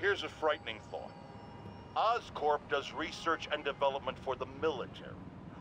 here's a frightening thought. Oscorp does research and development for the military.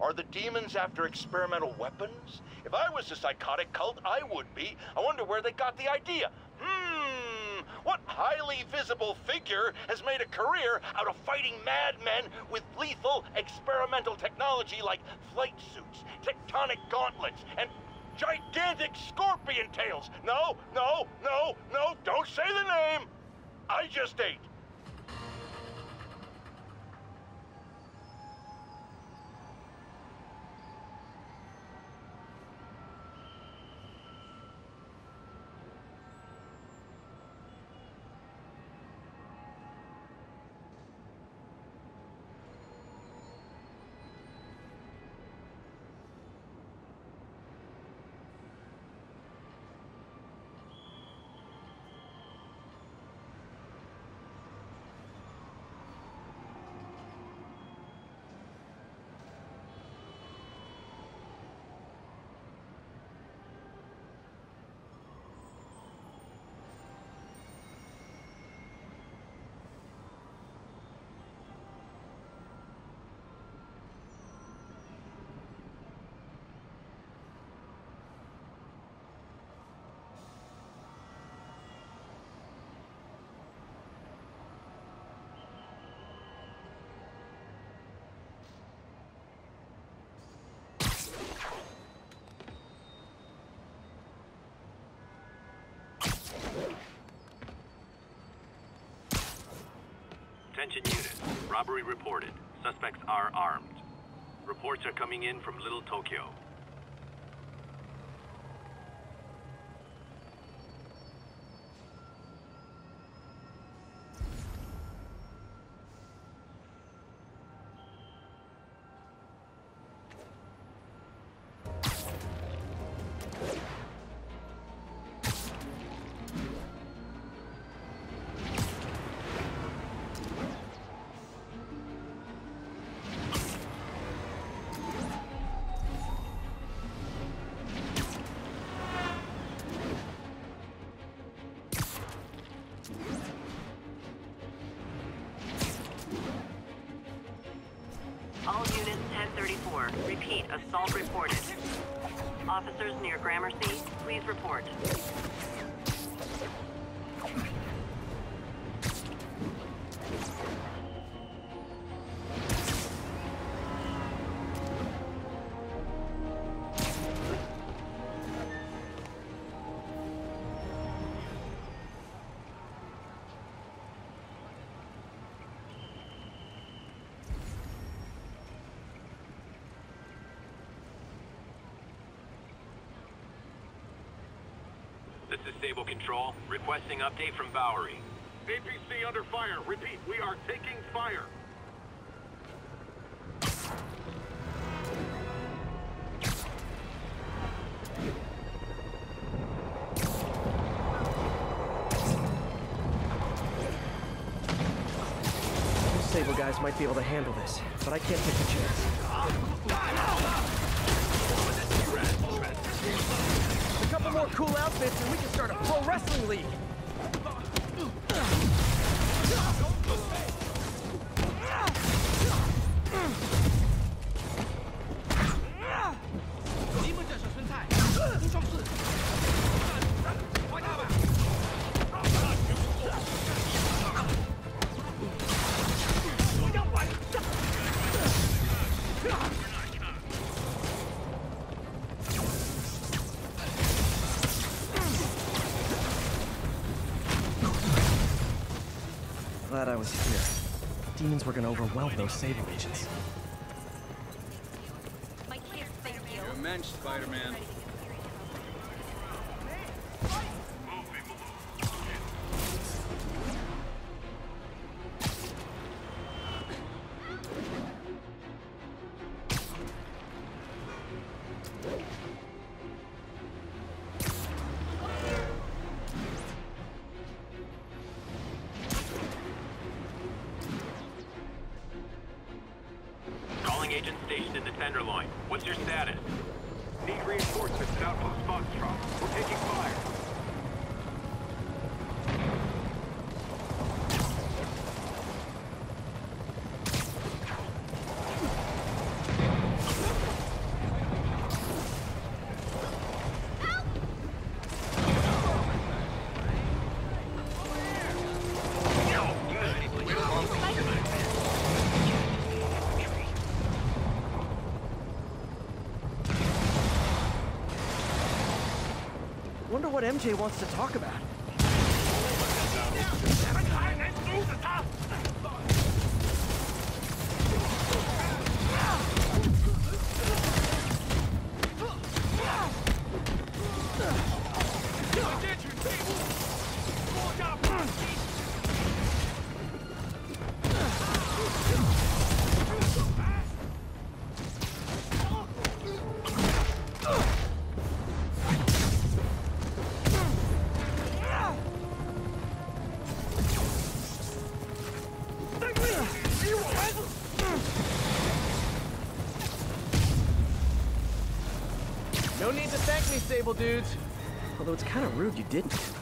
Are the demons after experimental weapons? If I was a psychotic cult, I would be. I wonder where they got the idea. Hmm, what highly visible figure has made a career out of fighting madmen with lethal experimental technology like flight suits, tectonic gauntlets, and gigantic scorpion tails? No, no, no, no, don't say the name! I just ate. Attention unit. Robbery reported. Suspects are armed. Reports are coming in from Little Tokyo. Assault reported. Officers near Gramercy, please report. This is Sable Control, requesting update from Bowery. APC under fire. Repeat, we are taking fire. You Sable guys might be able to handle this, but I can't take the chance. Cool outfits and we can start a pro wrestling league. Was here. Demons were gonna overwhelm those Sable agents. My kids thank you. You're a Spider-Man. Tenderloin. What's your status? Need reinforcements at Outpost Foxtrot. We're taking fire. Wonder what MJ wants to talk about. No need to thank me, Sable dudes. Although it's kind of rude you didn't.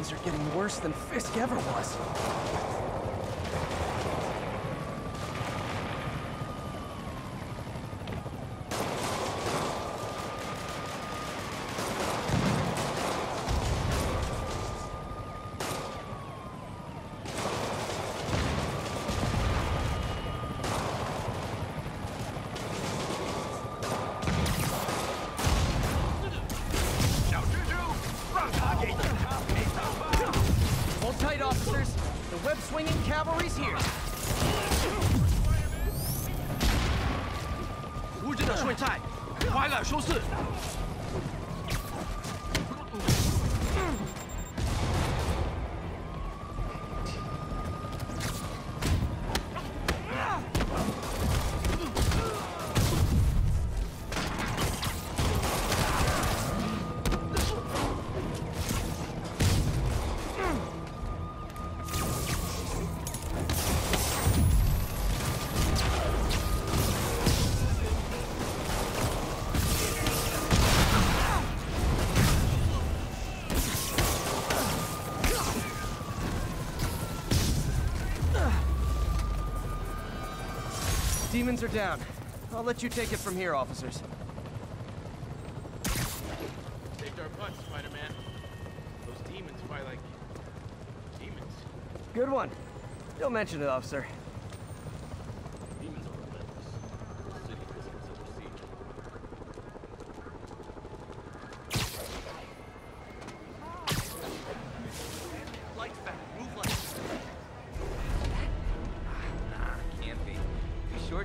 Demons are getting worse than Fisk ever was. Hold tight, officers. The web-swinging cavalry's here. Demons are down. I'll let you take it from here, officers. Saved our butts, Spider-Man. Those demons fight like demons. Good one. Don't mention it, officer.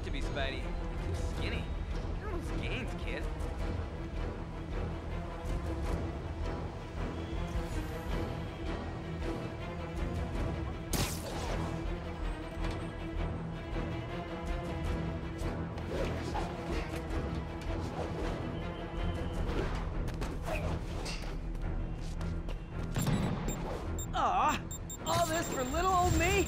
To be Spidey. Too skinny. You're those gains, kid. Ah, all this for little old me?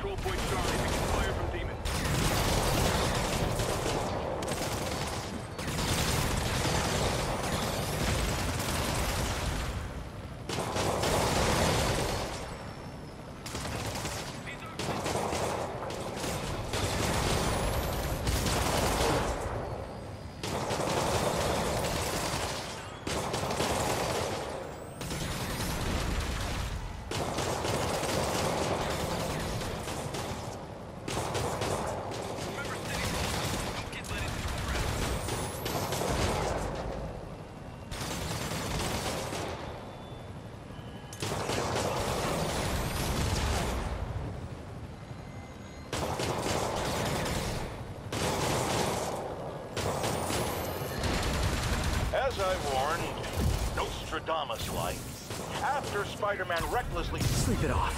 control point Charlie. We can fire from demons. As I Nostradamus-like, after Spider-Man recklessly Sleep it off.